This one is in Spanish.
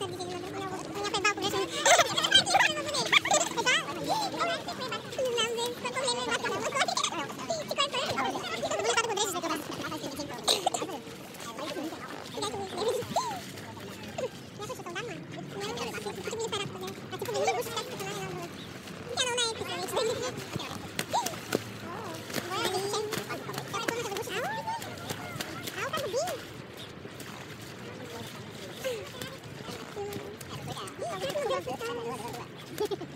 Gracias, Ha ha ha.